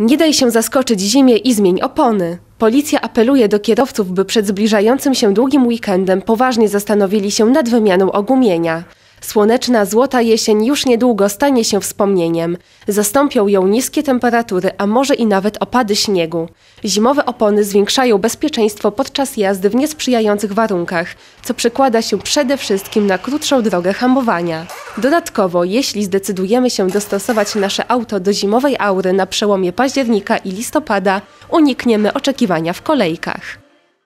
Nie daj się zaskoczyć zimie i zmień opony. Policja apeluje do kierowców, by przed zbliżającym się długim weekendem poważnie zastanowili się nad wymianą ogumienia. Słoneczna, złota jesień już niedługo stanie się wspomnieniem. Zastąpią ją niskie temperatury, a może i nawet opady śniegu. Zimowe opony zwiększają bezpieczeństwo podczas jazdy w niesprzyjających warunkach, co przekłada się przede wszystkim na krótszą drogę hamowania. Dodatkowo, jeśli zdecydujemy się dostosować nasze auto do zimowej aury na przełomie października i listopada, unikniemy oczekiwania w kolejkach.